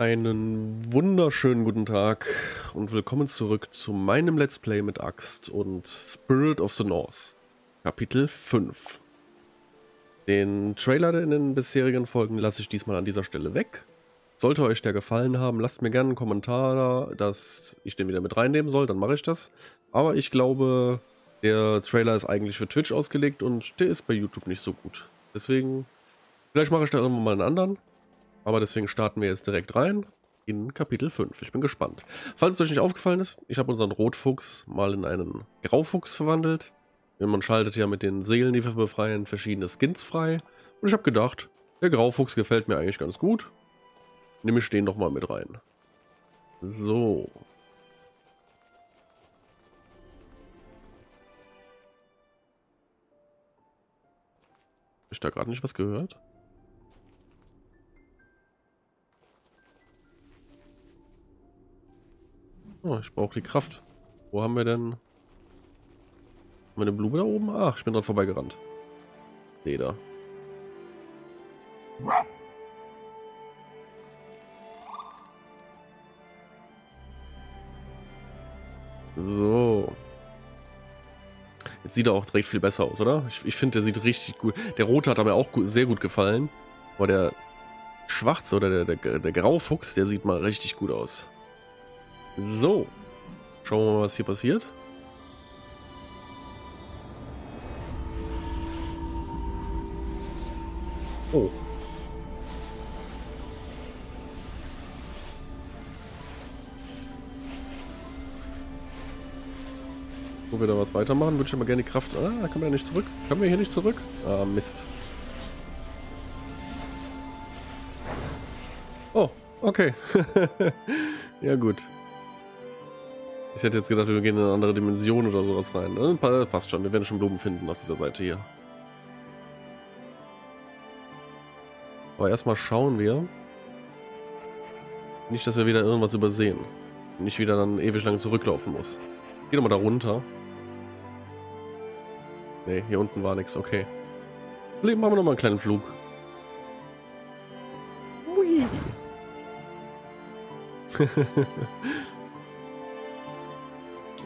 Einen wunderschönen guten Tag und willkommen zurück zu meinem Let's Play mit Axt und Spirit of the North, Kapitel 5. Den Trailer in den bisherigen Folgen lasse ich diesmal an dieser Stelle weg. Sollte euch der gefallen haben, lasst mir gerne einen Kommentar da, dass ich den wieder mit reinnehmen soll, dann mache ich das. Aber ich glaube, der Trailer ist eigentlich für Twitch ausgelegt und der ist bei YouTube nicht so gut. Deswegen, vielleicht mache ich da irgendwann mal einen anderen. Aber deswegen starten wir jetzt direkt rein in Kapitel 5. Ich bin gespannt. Falls es euch nicht aufgefallen ist, ich habe unseren Rotfuchs mal in einen Graufuchs verwandelt. Man schaltet ja mit den Seelen, die wir befreien, verschiedene Skins frei. Und ich habe gedacht, der Graufuchs gefällt mir eigentlich ganz gut. Nehme ich den doch mal mit rein. So. Habe ich da gerade nicht was gehört? Oh, ich brauche die Kraft. Wo haben wir denn... Haben wir eine Blume da oben? Ach, ich bin dran vorbeigerannt. Leder. So. Jetzt sieht er auch direkt viel besser aus, oder? Ich, ich finde, der sieht richtig gut. Der rote hat mir auch gut, sehr gut gefallen. Aber der schwarze oder der, der, der Graufuchs, der sieht mal richtig gut aus. So. Schauen wir mal, was hier passiert. Oh. Wo wir da was weitermachen, würde ich aber gerne Kraft... Ah, da können wir ja nicht zurück. Können wir hier nicht zurück? Ah, Mist. Oh, okay. ja gut. Ich hätte jetzt gedacht, wir gehen in eine andere Dimension oder sowas rein. Äh, passt schon, wir werden schon Blumen finden auf dieser Seite hier. Aber erstmal schauen wir. Nicht, dass wir wieder irgendwas übersehen. Nicht wieder dann ewig lang zurücklaufen muss. Geh doch mal da runter. Ne, hier unten war nichts, okay. Machen wir nochmal einen kleinen Flug.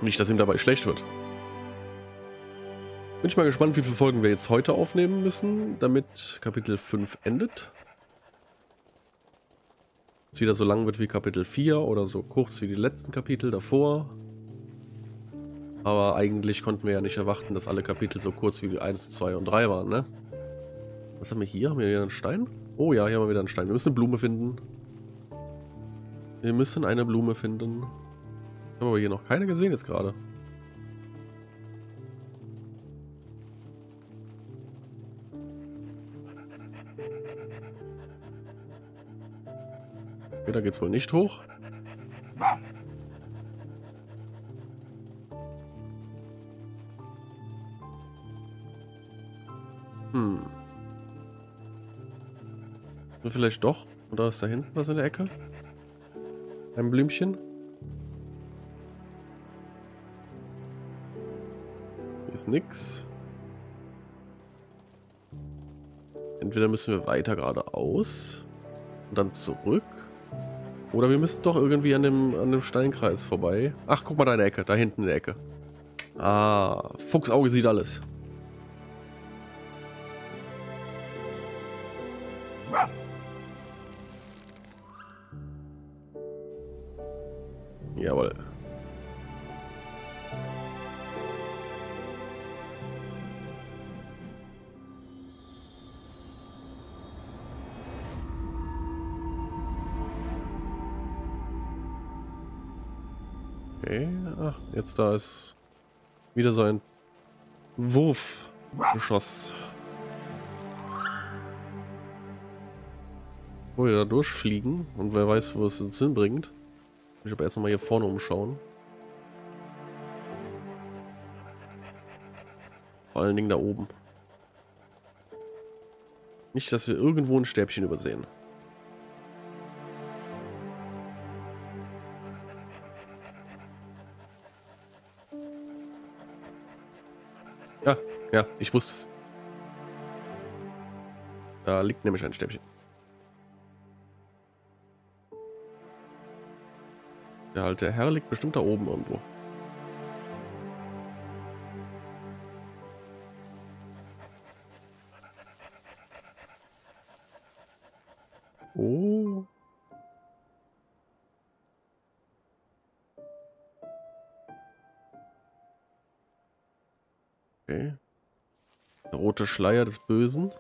Nicht, dass ihm dabei schlecht wird. Bin ich mal gespannt, wie viele Folgen wir jetzt heute aufnehmen müssen, damit Kapitel 5 endet. Es wieder so lang wird wie Kapitel 4 oder so kurz wie die letzten Kapitel davor. Aber eigentlich konnten wir ja nicht erwarten, dass alle Kapitel so kurz wie 1, 2 und 3 waren, ne? Was haben wir hier? Haben wir hier einen Stein? Oh ja, hier haben wir wieder einen Stein. Wir müssen eine Blume finden. Wir müssen eine Blume finden. Habe aber hier noch keine gesehen jetzt gerade. Okay, da geht's wohl nicht hoch. Hm. Vielleicht doch. Oder ist da hinten was in der Ecke? Ein Blümchen? Ist nix. Entweder müssen wir weiter geradeaus und dann zurück. Oder wir müssen doch irgendwie an dem, an dem Steinkreis vorbei. Ach, guck mal da in der Ecke, da hinten in der Ecke. Ah, Fuchsauge sieht alles. Okay, ach, jetzt da ist wieder so ein Wurfgeschoss. Wo wir da durchfliegen und wer weiß, wo es uns hinbringt. Ich aber erst mal hier vorne umschauen. Vor allen Dingen da oben. Nicht, dass wir irgendwo ein Stäbchen übersehen. Ja, ich wusste es. Da liegt nämlich ein Stäbchen. Halt, der alte Herr liegt bestimmt da oben irgendwo. Rote Schleier des Bösen.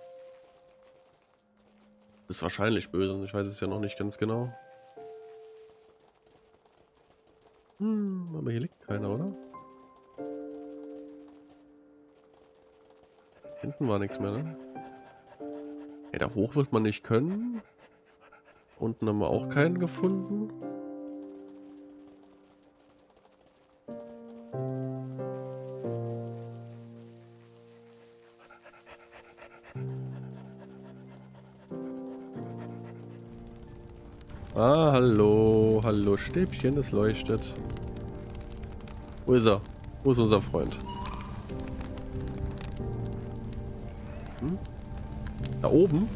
Ist wahrscheinlich böse, ich weiß es ja noch nicht ganz genau. Hm, aber hier liegt keiner, oder? Hinten war nichts mehr, ne? Ey, da hoch wird man nicht können. Unten haben wir auch keinen gefunden. Hallo, Stäbchen, es leuchtet. Wo ist er? Wo ist unser Freund? Hm? Da oben?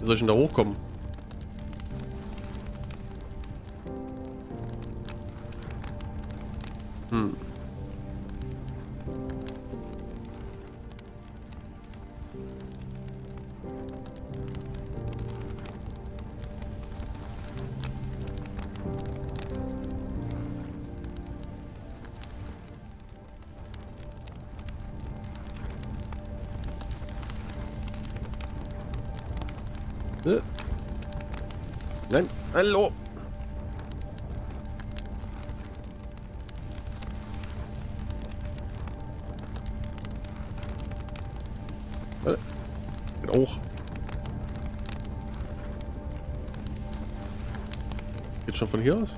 Wie soll ich denn da hochkommen? Hm. Auch. Geht schon von hier aus?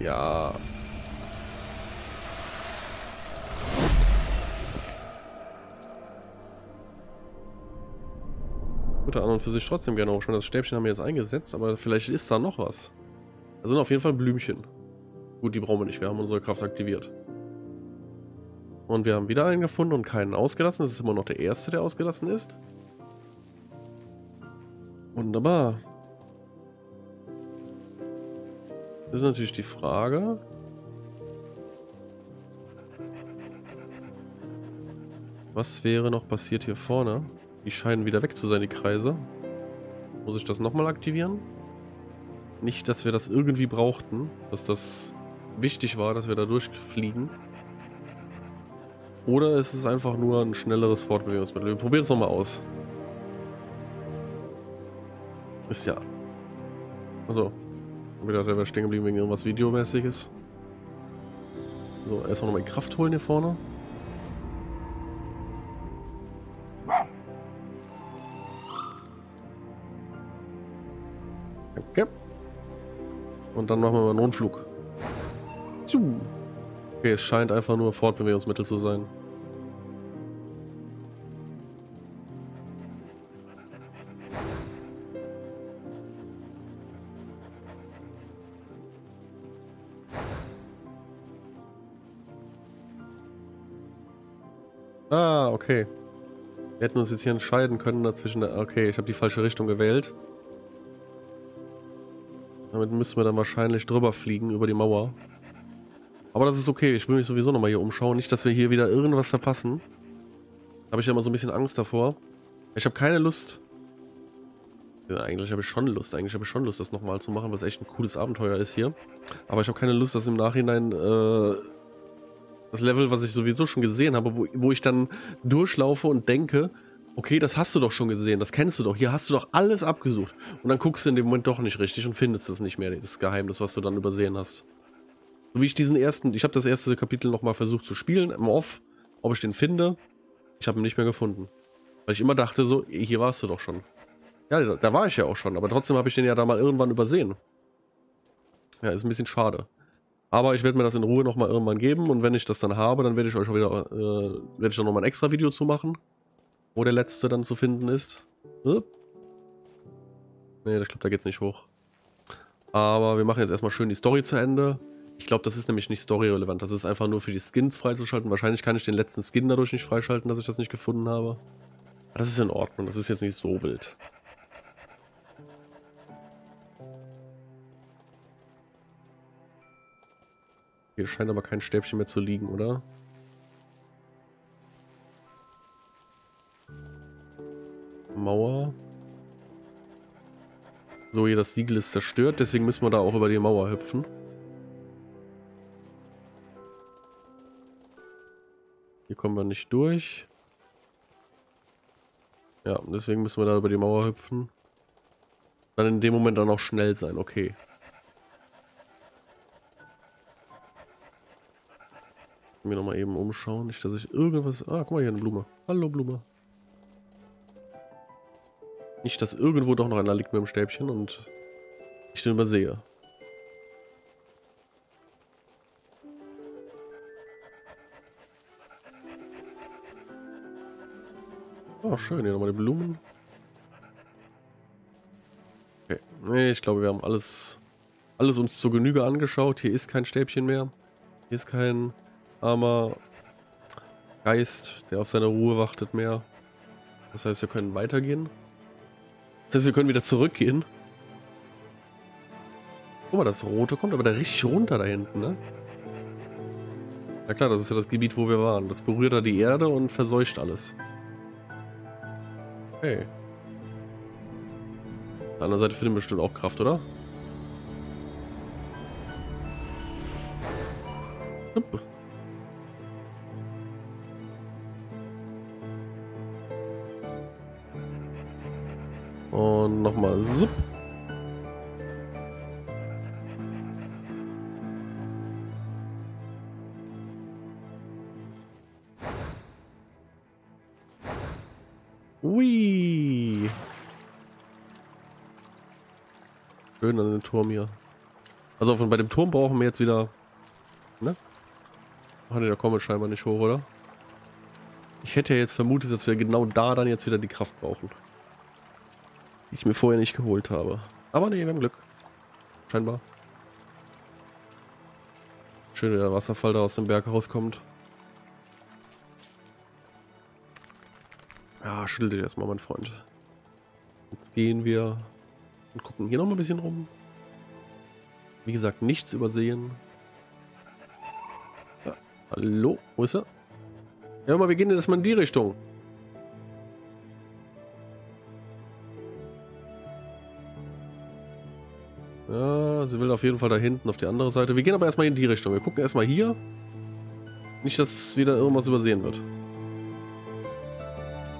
Ja. würde an und für sich trotzdem gerne hochschmeißen. Das Stäbchen haben wir jetzt eingesetzt, aber vielleicht ist da noch was. Da sind auf jeden Fall Blümchen. Gut, die brauchen wir nicht. Wir haben unsere Kraft aktiviert. Und wir haben wieder einen gefunden und keinen ausgelassen. Das ist immer noch der erste, der ausgelassen ist. Wunderbar. Das ist natürlich die Frage. Was wäre noch passiert hier vorne? Die scheinen wieder weg zu sein, die Kreise. Muss ich das nochmal aktivieren? Nicht, dass wir das irgendwie brauchten. Dass das wichtig war, dass wir da durchfliegen. Oder ist es einfach nur ein schnelleres Fortbewegungsmittel? Wir probieren es nochmal aus. Ist ja. Also. Wieder der wäre stehen geblieben wegen irgendwas Videomäßiges. So, erstmal nochmal Kraft holen hier vorne. Okay. Und dann machen wir mal einen Rundflug. Okay, es scheint einfach nur Fortbewegungsmittel zu sein. Ah, okay. Wir hätten uns jetzt hier entscheiden können dazwischen. Okay, ich habe die falsche Richtung gewählt. Damit müssen wir dann wahrscheinlich drüber fliegen, über die Mauer. Aber das ist okay, ich will mich sowieso nochmal hier umschauen. Nicht, dass wir hier wieder irgendwas verpassen. Da habe ich ja immer so ein bisschen Angst davor. Ich habe keine Lust. Ja, eigentlich habe ich schon Lust. Eigentlich habe ich schon Lust, das nochmal zu machen, weil es echt ein cooles Abenteuer ist hier. Aber ich habe keine Lust, dass im Nachhinein äh, das Level, was ich sowieso schon gesehen habe, wo, wo ich dann durchlaufe und denke, Okay, das hast du doch schon gesehen, das kennst du doch. Hier hast du doch alles abgesucht. Und dann guckst du in dem Moment doch nicht richtig und findest es nicht mehr, das Geheimnis, was du dann übersehen hast. So wie ich diesen ersten, ich habe das erste Kapitel nochmal versucht zu spielen, im Off, ob ich den finde. Ich habe ihn nicht mehr gefunden. Weil ich immer dachte so, hier warst du doch schon. Ja, da, da war ich ja auch schon, aber trotzdem habe ich den ja da mal irgendwann übersehen. Ja, ist ein bisschen schade. Aber ich werde mir das in Ruhe nochmal irgendwann geben und wenn ich das dann habe, dann werde ich euch auch wieder, äh, werde ich dann nochmal ein extra Video zu machen. Wo der letzte dann zu finden ist. Ne, ich glaube, da geht's nicht hoch. Aber wir machen jetzt erstmal schön die Story zu Ende. Ich glaube, das ist nämlich nicht storyrelevant. Das ist einfach nur für die Skins freizuschalten. Wahrscheinlich kann ich den letzten Skin dadurch nicht freischalten, dass ich das nicht gefunden habe. Aber das ist in Ordnung. Das ist jetzt nicht so wild. Hier scheint aber kein Stäbchen mehr zu liegen, oder? Mauer. So, hier das Siegel ist zerstört, deswegen müssen wir da auch über die Mauer hüpfen. Hier kommen wir nicht durch. Ja, deswegen müssen wir da über die Mauer hüpfen. Dann in dem Moment dann auch schnell sein, okay. Mir nochmal eben umschauen, nicht dass ich irgendwas... Ah, guck mal hier eine Blume. Hallo Blume. Nicht, dass irgendwo doch noch einer liegt mit dem Stäbchen und ich den übersehe. Oh, schön, hier nochmal die Blumen. Okay, ich glaube, wir haben alles, alles uns zur Genüge angeschaut. Hier ist kein Stäbchen mehr. Hier ist kein armer Geist, der auf seine Ruhe wartet mehr. Das heißt, wir können weitergehen. Das heißt, wir können wieder zurückgehen. Guck mal, das Rote kommt aber da richtig runter da hinten, ne? Na klar, das ist ja das Gebiet, wo wir waren. Das berührt da die Erde und verseucht alles. Okay. Auf der anderen Seite finden wir bestimmt auch Kraft, oder? Hup. Und nochmal zup. Turm hier. Also von bei dem Turm brauchen wir jetzt wieder... Ne? Ach ne, da kommen wir scheinbar nicht hoch, oder? Ich hätte ja jetzt vermutet, dass wir genau da dann jetzt wieder die Kraft brauchen. Die ich mir vorher nicht geholt habe. Aber ne, wir haben Glück. Scheinbar. Schön, wie der Wasserfall da aus dem Berg rauskommt. Ja, schüttel dich erstmal, mein Freund. Jetzt gehen wir und gucken hier noch mal ein bisschen rum. Wie gesagt, nichts übersehen. Ja, hallo, wo ist er? Ja, mal, wir gehen jetzt mal in die Richtung. Ja, sie will auf jeden Fall da hinten auf die andere Seite. Wir gehen aber erstmal in die Richtung. Wir gucken erstmal hier. Nicht, dass wieder irgendwas übersehen wird.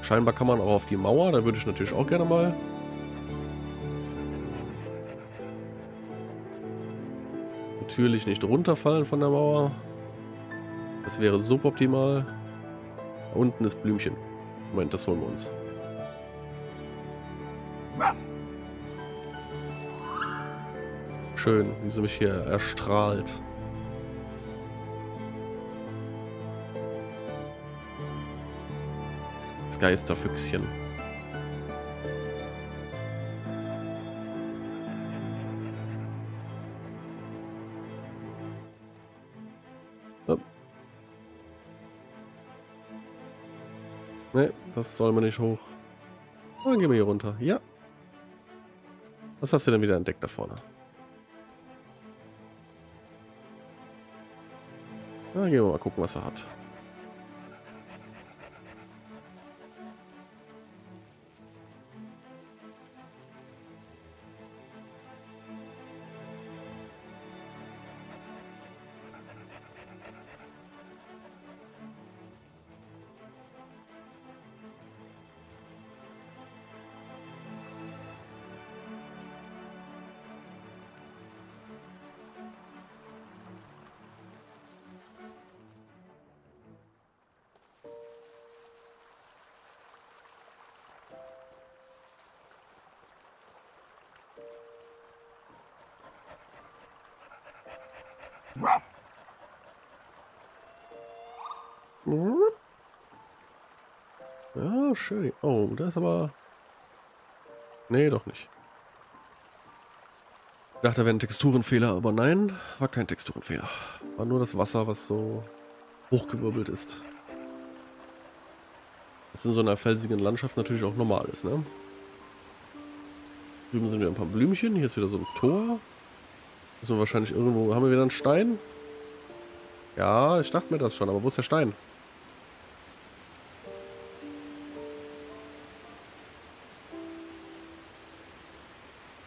Scheinbar kann man auch auf die Mauer, da würde ich natürlich auch gerne mal. Natürlich nicht runterfallen von der Mauer. Das wäre suboptimal. Unten ist Blümchen. Moment, das holen wir uns. Schön, wie sie mich hier erstrahlt. Geisterfüchschen. Ne, das soll man nicht hoch. Dann gehen wir hier runter. Ja. Was hast du denn wieder entdeckt da vorne? Na, gehen wir mal gucken, was er hat. Ja, schön. Oh, da ist aber... Nee, doch nicht. Ich dachte, da wäre ein Texturenfehler, aber nein, war kein Texturenfehler. War nur das Wasser, was so hochgewirbelt ist. Das in so einer felsigen Landschaft natürlich auch normal ist, ne? Drüben sind wieder ein paar Blümchen, hier ist wieder so ein Tor. Müssen wir wahrscheinlich irgendwo... Haben wir wieder einen Stein? Ja, ich dachte mir das schon, aber wo ist der Stein?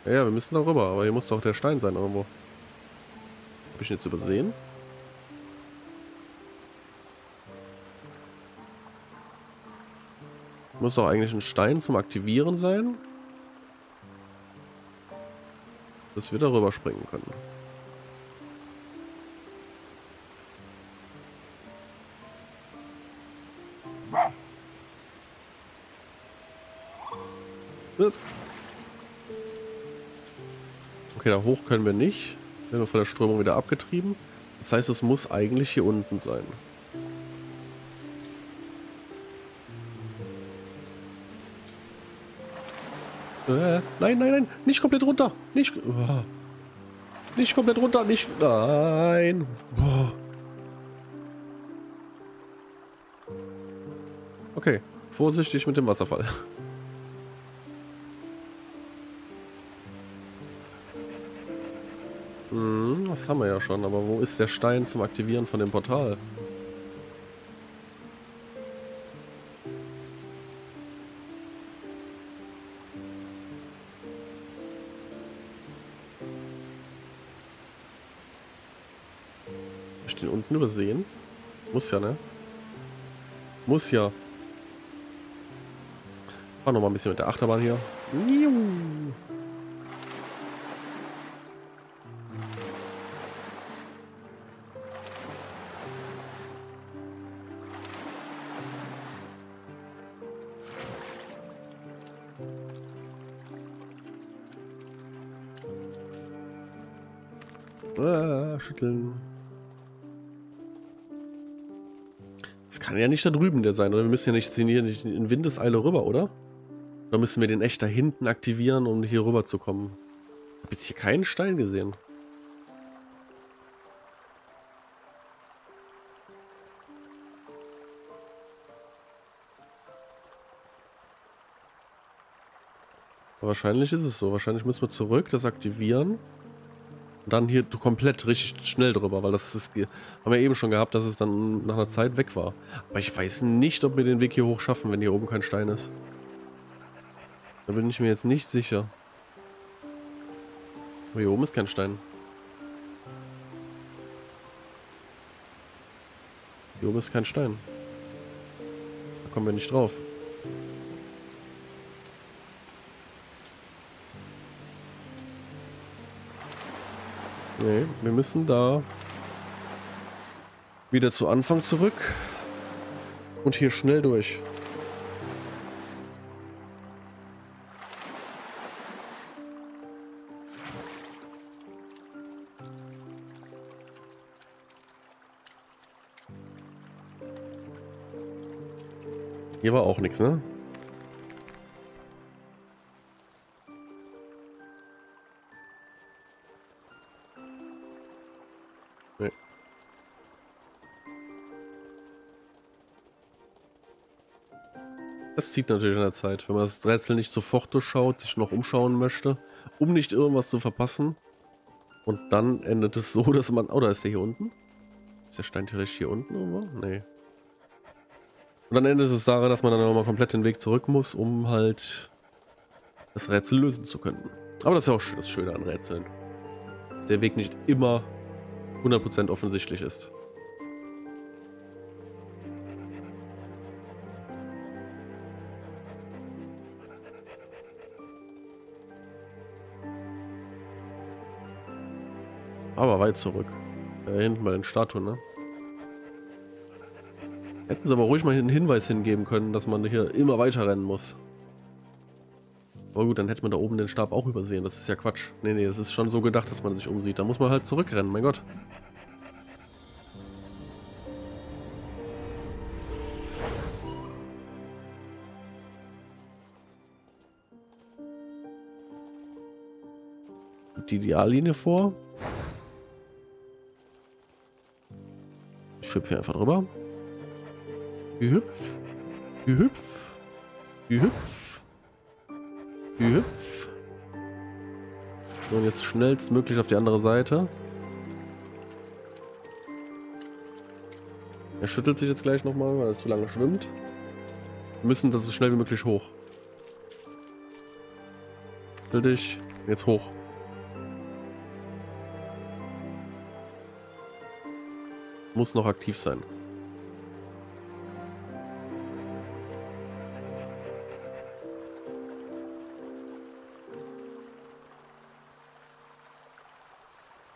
Ja, ja, wir müssen da rüber, aber hier muss doch der Stein sein irgendwo. Hab ich ihn jetzt übersehen? Muss doch eigentlich ein Stein zum Aktivieren sein. Dass wir darüber springen können. Okay, da hoch können wir nicht. Werden wir von der Strömung wieder abgetrieben. Das heißt, es muss eigentlich hier unten sein. Äh, nein, nein, nein. Nicht komplett runter. Nicht, oh. nicht komplett runter. Nicht. Nein. Oh. Okay. Vorsichtig mit dem Wasserfall. Das haben wir ja schon. Aber wo ist der Stein zum Aktivieren von dem Portal? den unten übersehen? Muss ja, ne? Muss ja. Noch mal ein bisschen mit der Achterbahn hier. Ah, ja nicht da drüben der sein, oder? Wir müssen ja nicht, hier nicht in Windeseile rüber, oder? Oder müssen wir den echt da hinten aktivieren, um hier rüber zu kommen? Ich habe jetzt hier keinen Stein gesehen. wahrscheinlich ist es so. Wahrscheinlich müssen wir zurück, das aktivieren dann hier komplett richtig schnell drüber, weil das ist, haben wir eben schon gehabt, dass es dann nach einer Zeit weg war. Aber ich weiß nicht, ob wir den Weg hier hoch schaffen, wenn hier oben kein Stein ist. Da bin ich mir jetzt nicht sicher. Aber hier oben ist kein Stein. Hier oben ist kein Stein. Da kommen wir nicht drauf. Nee, wir müssen da wieder zu Anfang zurück und hier schnell durch. Hier war auch nichts, ne? Zieht natürlich an der Zeit, wenn man das Rätsel nicht sofort durchschaut, sich noch umschauen möchte, um nicht irgendwas zu verpassen. Und dann endet es so, dass man... Oh, da ist der hier unten. Ist der Stein vielleicht hier unten irgendwo? Nee. Und dann endet es daran, dass man dann nochmal komplett den Weg zurück muss, um halt das Rätsel lösen zu können. Aber das ist ja auch das Schöne an Rätseln. Dass der Weg nicht immer 100% offensichtlich ist. Aber weit zurück. Da hinten bei den Statuen, ne? Hätten sie aber ruhig mal einen Hinweis hingeben können, dass man hier immer weiter rennen muss. Aber gut, dann hätte man da oben den Stab auch übersehen. Das ist ja Quatsch. Nee, nee, das ist schon so gedacht, dass man sich umsieht. Da muss man halt zurückrennen, mein Gott. Die Ideallinie vor. Hüpfe hier einfach drüber. Hüpf. Hüpf. Hüpf. Hüpf. Und jetzt schnellstmöglich auf die andere Seite. Er schüttelt sich jetzt gleich nochmal, weil er zu lange schwimmt. Wir müssen das so schnell wie möglich hoch. Schüttel dich. Jetzt hoch. Muss noch aktiv sein.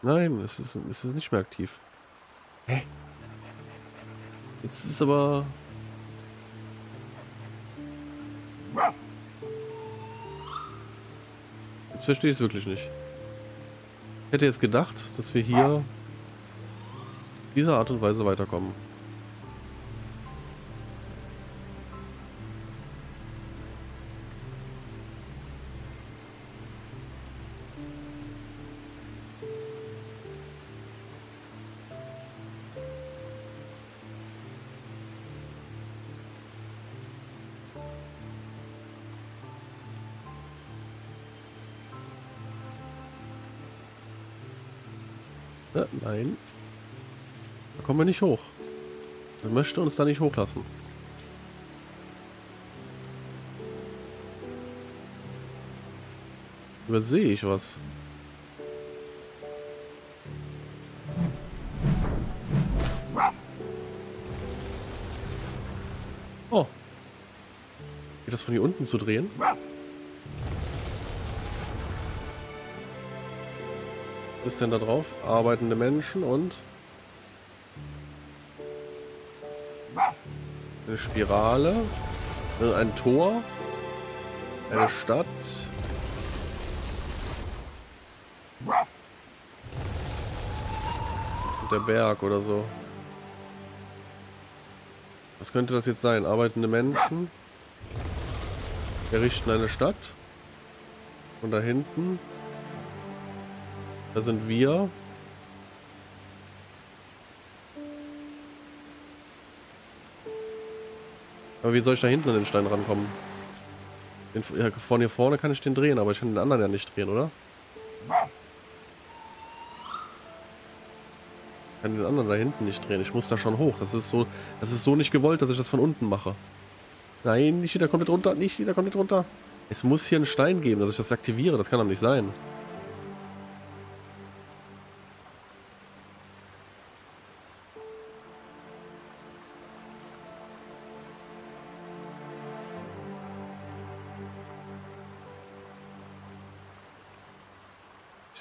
Nein, es ist, es ist nicht mehr aktiv. Hä? Jetzt ist es aber... Jetzt verstehe ich es wirklich nicht. Ich hätte jetzt gedacht, dass wir hier dieser Art und Weise weiterkommen. Wir nicht hoch. Er möchte uns da nicht hochlassen. Übersehe ich was? Oh. Geht das von hier unten zu drehen? Was ist denn da drauf? Arbeitende Menschen und eine Spirale, äh, ein Tor, eine Stadt. Und der Berg oder so. Was könnte das jetzt sein? Arbeitende Menschen errichten eine Stadt. Und da hinten da sind wir. Aber wie soll ich da hinten an den Stein rankommen? Den, ja, von hier vorne kann ich den drehen, aber ich kann den anderen ja nicht drehen, oder? Ich kann den anderen da hinten nicht drehen. Ich muss da schon hoch. Das ist so, das ist so nicht gewollt, dass ich das von unten mache. Nein, nicht wieder komplett runter, nicht wieder komplett runter. Es muss hier einen Stein geben, dass ich das aktiviere. Das kann doch nicht sein.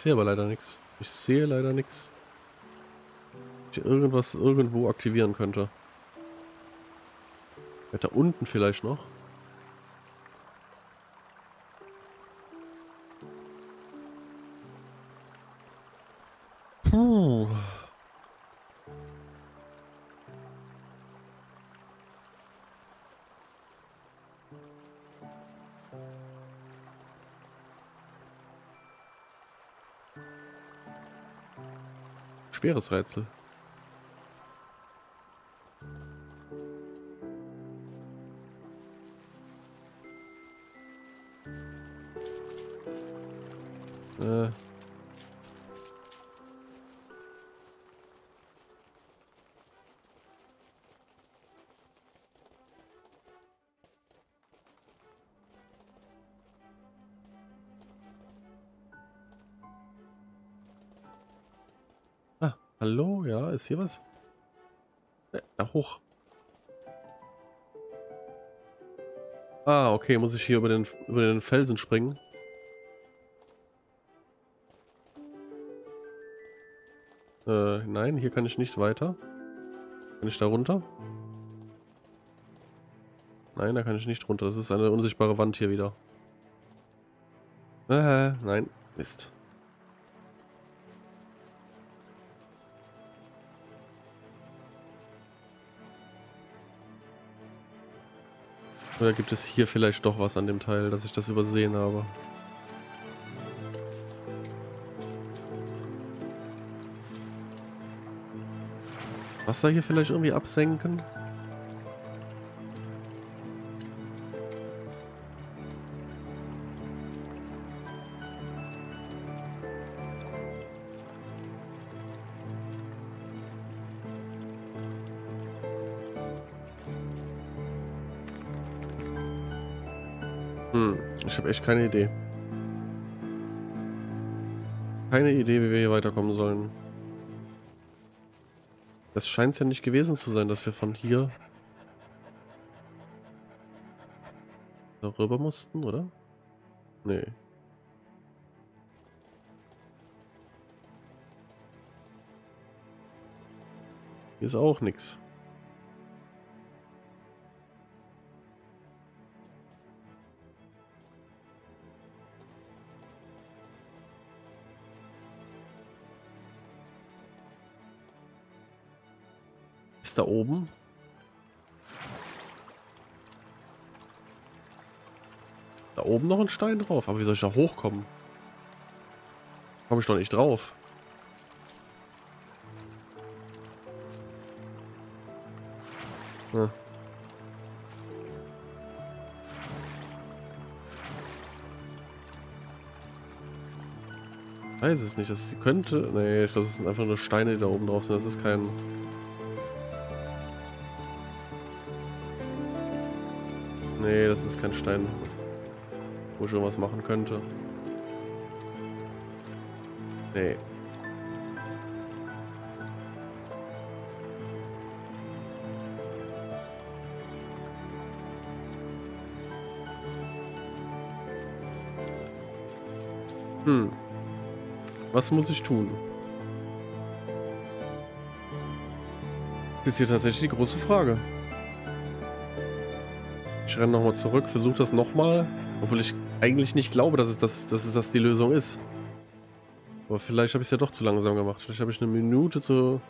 Sehe aber leider nichts. Ich sehe leider nichts. Ich irgendwas irgendwo aktivieren könnte. Da unten vielleicht noch. Puh. Schweres Rätsel. Ist hier was? Äh, da hoch. Ah, okay, muss ich hier über den, über den Felsen springen. Äh, nein, hier kann ich nicht weiter. Kann ich da runter? Nein, da kann ich nicht runter. Das ist eine unsichtbare Wand hier wieder. Äh, nein, Mist. Oder gibt es hier vielleicht doch was an dem Teil, dass ich das übersehen habe? Wasser hier vielleicht irgendwie absenken? Ich habe echt keine Idee. Keine Idee, wie wir hier weiterkommen sollen. Das scheint es ja nicht gewesen zu sein, dass wir von hier darüber mussten, oder? Nee. Hier ist auch nichts. Da oben? Da oben noch ein Stein drauf. Aber wie soll ich da hochkommen? Komme ich doch nicht drauf. Ja. Weiß es nicht. Das könnte. Nee, ich glaube, das sind einfach nur Steine, die da oben drauf sind. Das ist kein. Nee, das ist kein Stein, wo ich irgendwas machen könnte. Nee. Hm. Was muss ich tun? Das ist hier tatsächlich die große Frage. Renne nochmal zurück, versuche das nochmal. Obwohl ich eigentlich nicht glaube, dass es das, dass es das die Lösung ist. Aber vielleicht habe ich es ja doch zu langsam gemacht. Vielleicht habe ich eine Minute zu...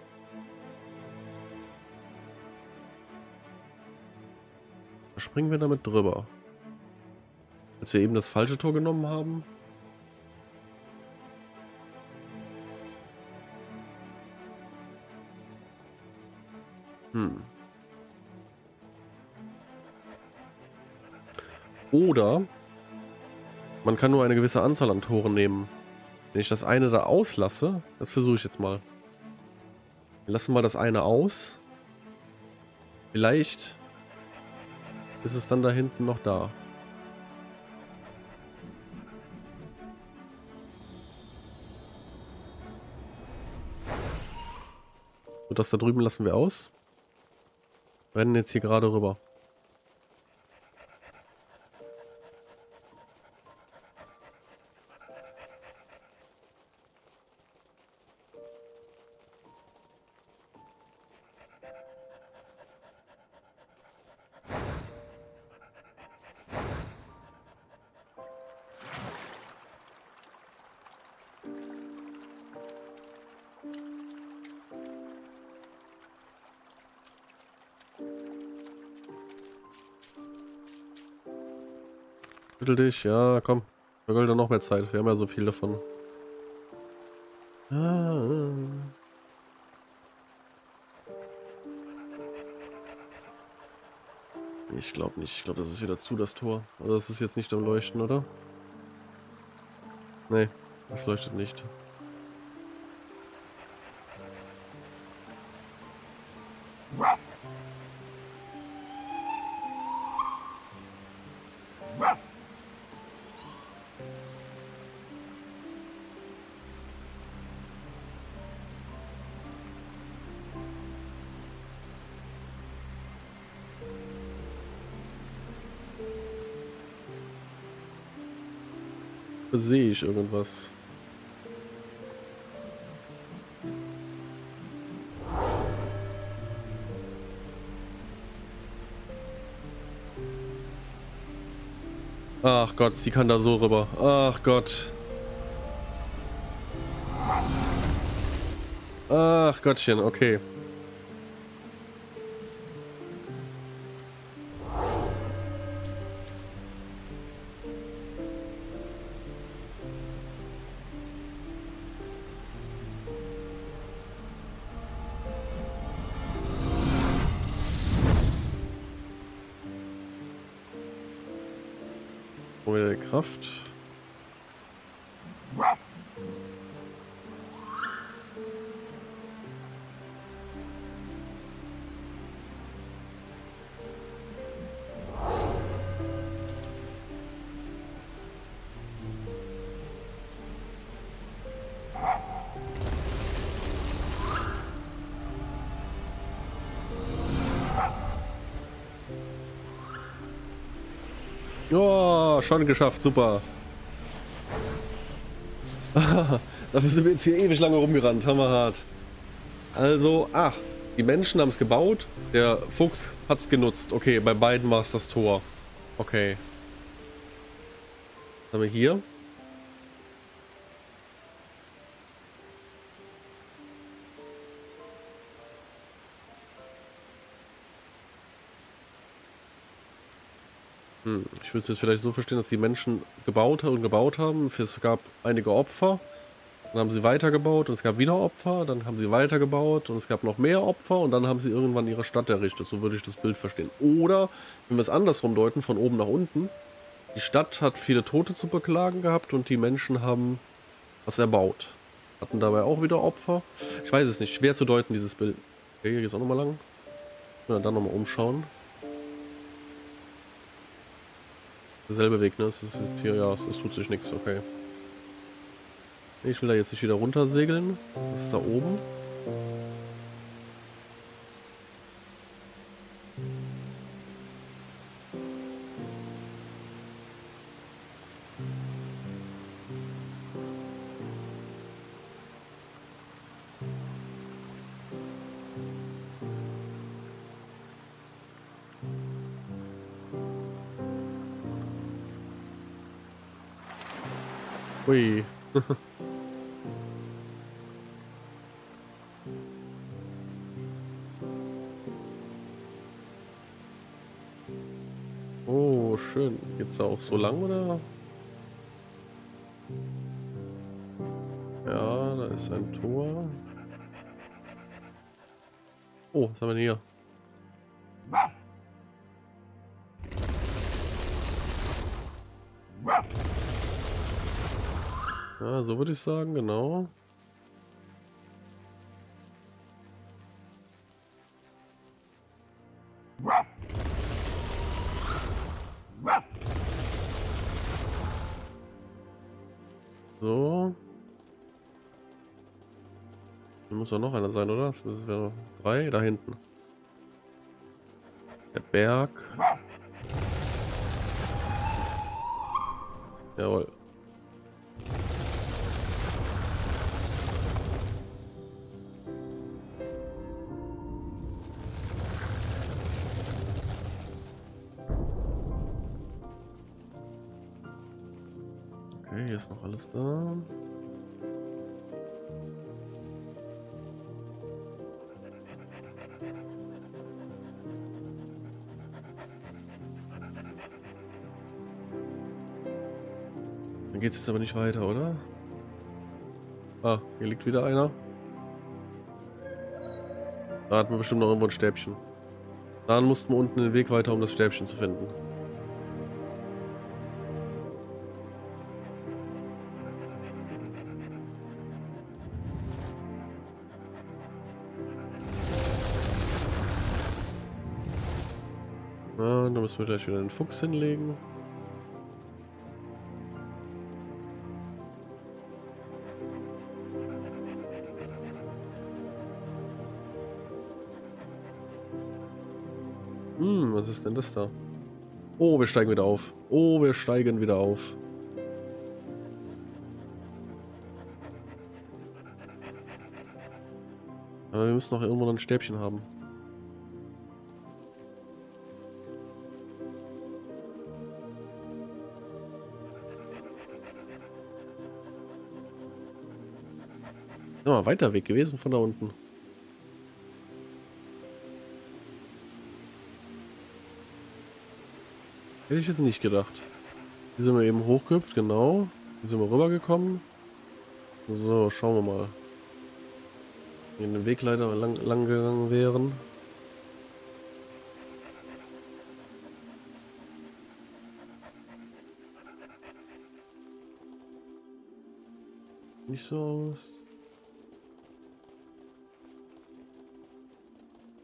Springen wir damit drüber. Als wir eben das falsche Tor genommen haben. Hm. Oder man kann nur eine gewisse Anzahl an Toren nehmen. Wenn ich das eine da auslasse, das versuche ich jetzt mal. Wir lassen mal das eine aus. Vielleicht ist es dann da hinten noch da. So, das da drüben lassen wir aus. Rennen jetzt hier gerade rüber. Schüttel dich, ja, komm. Vergolde noch mehr Zeit. Wir haben ja so viel davon. Ah. Ich glaube nicht. Ich glaube, das ist wieder zu, das Tor. Also das ist jetzt nicht am Leuchten, oder? Nee, das leuchtet nicht. Sehe ich irgendwas? Ach Gott, sie kann da so rüber. Ach Gott. Ach Gottchen, okay. Oh, schon geschafft, super. Dafür sind wir jetzt hier ewig lange rumgerannt, hammerhart. Also, ach, die Menschen haben es gebaut, der Fuchs hat es genutzt. Okay, bei beiden war es das Tor. Okay. Was haben wir hier? Ich würde es jetzt vielleicht so verstehen, dass die Menschen gebaut und gebaut haben. Es gab einige Opfer. Dann haben sie weitergebaut und es gab wieder Opfer. Dann haben sie weitergebaut und es gab noch mehr Opfer. Und dann haben sie irgendwann ihre Stadt errichtet. So würde ich das Bild verstehen. Oder, wenn wir es andersrum deuten, von oben nach unten. Die Stadt hat viele Tote zu beklagen gehabt und die Menschen haben was erbaut. Hatten dabei auch wieder Opfer. Ich weiß es nicht. Schwer zu deuten, dieses Bild. Okay, hier geht es auch nochmal lang. Dann nochmal umschauen. Derselbe Weg, ne? Es ist jetzt hier, ja, es tut sich nichts, okay. Ich will da jetzt nicht wieder runter segeln. Das ist da oben. Ui. oh, schön. Geht's da auch so lang, oder? Ja, da ist ein Tor. Oh, was haben wir denn hier? So würde ich sagen, genau. So. Hier muss doch noch einer sein, oder? Das wäre noch drei da hinten. Der Berg. Jawohl. Ist noch alles da. Dann geht es jetzt aber nicht weiter, oder? Ah, hier liegt wieder einer. Da hatten wir bestimmt noch irgendwo ein Stäbchen. Dann mussten wir unten den Weg weiter, um das Stäbchen zu finden. Müssen wir gleich wieder den Fuchs hinlegen. Hm, was ist denn das da? Oh, wir steigen wieder auf. Oh, wir steigen wieder auf. Aber wir müssen noch irgendwo ein Stäbchen haben. Ja, weiter Weg gewesen von da unten. Hätte ich jetzt nicht gedacht. Hier sind wir eben hochgehüpft, genau. Hier sind wir rübergekommen. So, schauen wir mal. Hier den Weg leider lang, lang gegangen wären. Nicht so aus.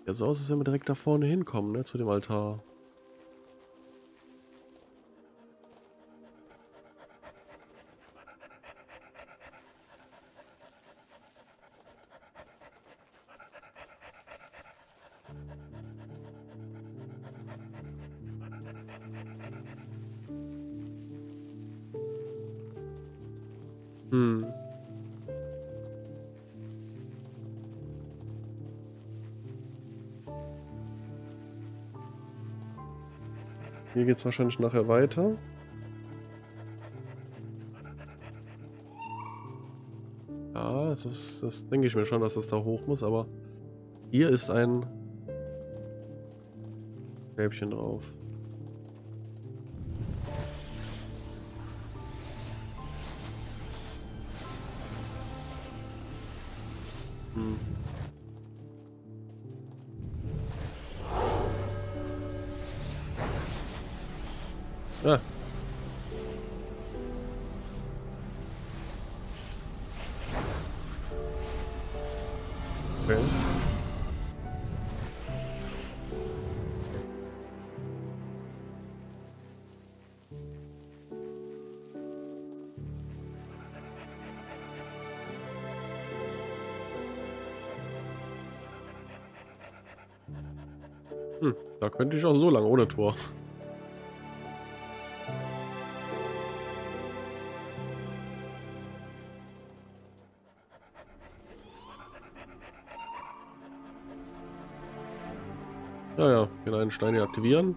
Ja, so aus, als wenn wir direkt da vorne hinkommen, ne, zu dem Altar. Hier geht es wahrscheinlich nachher weiter. Ja, das, ist, das denke ich mir schon, dass es da hoch muss, aber hier ist ein Stäbchen drauf. Könnte ich auch so lange ohne Tor. Ja, ja, den einen Stein hier aktivieren.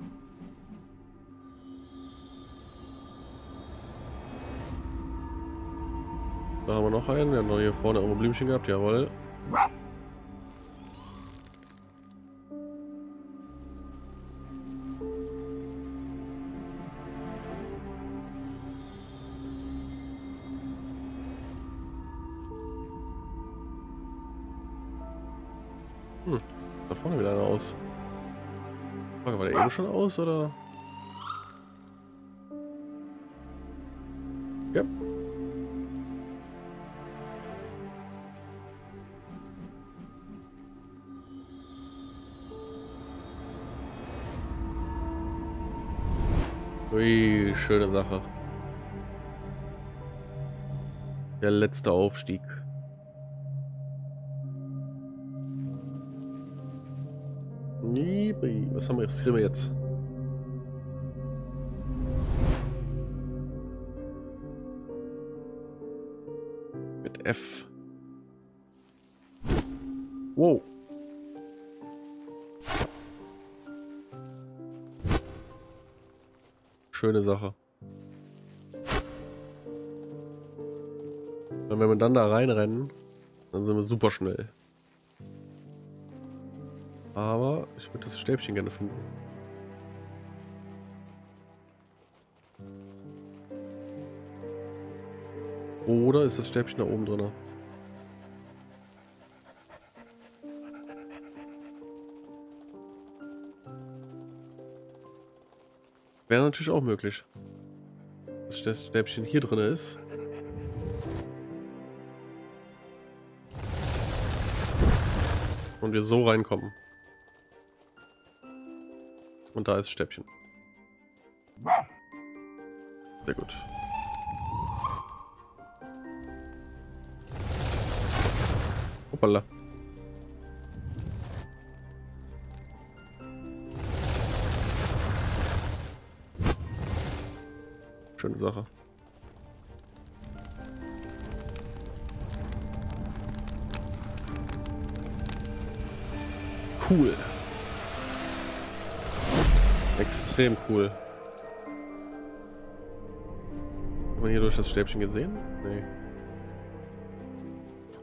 Da haben wir noch einen. Wir haben noch hier vorne irgendwo Blümchen gehabt, jawohl. Schon aus, oder? Ja. Ui, schöne Sache. Der letzte Aufstieg. Was haben wir, was kriegen wir jetzt? Mit F. Wow. Schöne Sache. Und wenn wir dann da reinrennen, dann sind wir super schnell. Aber ich würde das Stäbchen gerne finden. Oder ist das Stäbchen da oben drin? Wäre natürlich auch möglich. Dass das Stäbchen hier drin ist. Und wir so reinkommen. Und da ist Stäbchen. Sehr gut. Hoppala. Schöne Sache. Cool. Extrem cool. Hat man hier durch das Stäbchen gesehen? Nee.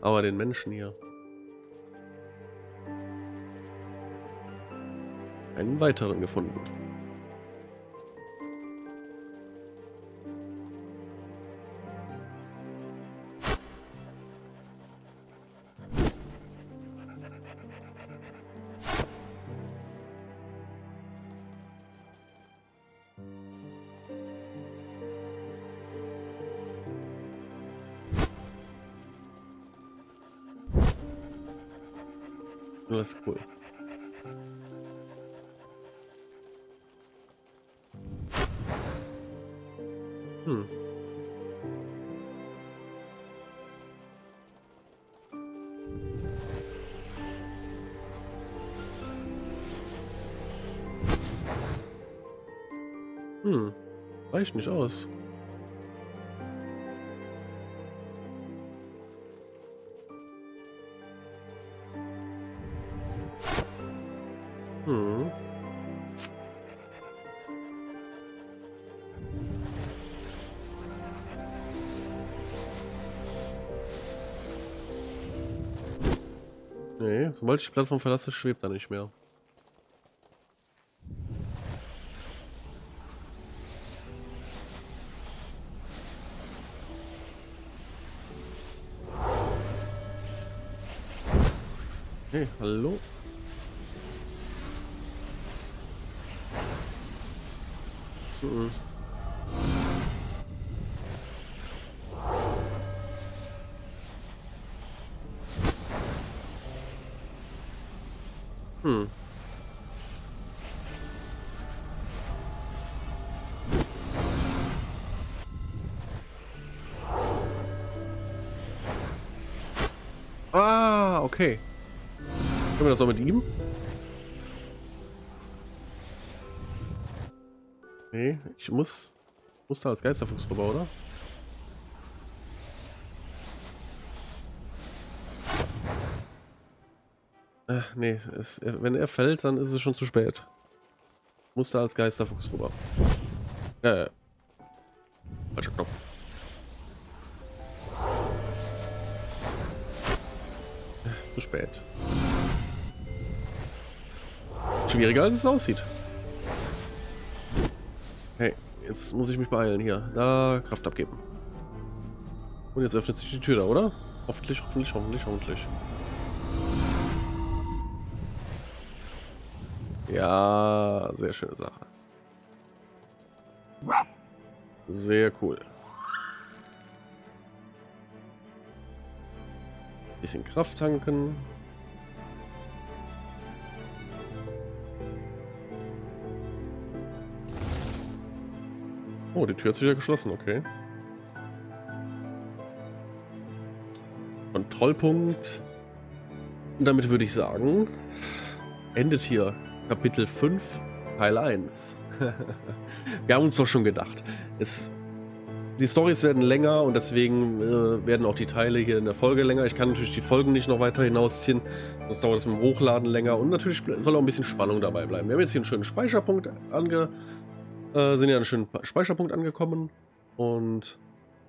Aber den Menschen hier. Einen weiteren gefunden. Das ist cool. Hm. Hm. Reicht nicht aus. Sobald ich die Plattform verlasse, schwebt er nicht mehr. Hey, hallo? Mhm. Hm. Auch mit ihm? Nee, ich muss, muss da als Geisterfuchs rüber, oder? Äh, nee, es, wenn er fällt, dann ist es schon zu spät. Muss da als Geisterfuchs rüber. Äh. Falscher Knopf. Äh, zu spät. Schwieriger als es aussieht. Hey, jetzt muss ich mich beeilen hier. Da Kraft abgeben. Und jetzt öffnet sich die Tür da, oder? Hoffentlich, hoffentlich, hoffentlich, hoffentlich. Ja, sehr schöne Sache. Sehr cool. Bisschen Kraft tanken. Oh, die Tür hat sich ja geschlossen, okay. Kontrollpunkt. Und damit würde ich sagen, endet hier Kapitel 5, Teil 1. Wir haben uns doch schon gedacht. Es, die Stories werden länger und deswegen äh, werden auch die Teile hier in der Folge länger. Ich kann natürlich die Folgen nicht noch weiter hinausziehen. Das dauert es mit dem Hochladen länger und natürlich soll auch ein bisschen Spannung dabei bleiben. Wir haben jetzt hier einen schönen Speicherpunkt ange... Äh, sind ja einen schönen Speicherpunkt angekommen und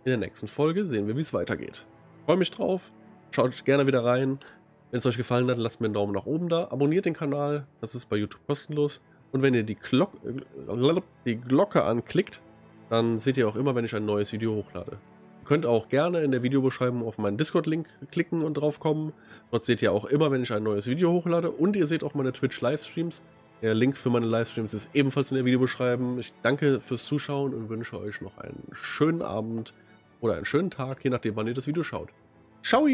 in der nächsten Folge sehen wir, wie es weitergeht. Freue mich drauf. Schaut gerne wieder rein. Wenn es euch gefallen hat, lasst mir einen Daumen nach oben da. Abonniert den Kanal, das ist bei YouTube kostenlos. Und wenn ihr die, Glock die Glocke anklickt, dann seht ihr auch immer, wenn ich ein neues Video hochlade. Ihr könnt auch gerne in der Videobeschreibung auf meinen Discord-Link klicken und drauf kommen. Dort seht ihr auch immer, wenn ich ein neues Video hochlade. Und ihr seht auch meine Twitch-Livestreams. Der Link für meine Livestreams ist ebenfalls in der Videobeschreibung. Ich danke fürs Zuschauen und wünsche euch noch einen schönen Abend oder einen schönen Tag, je nachdem, wann ihr das Video schaut. Ciao!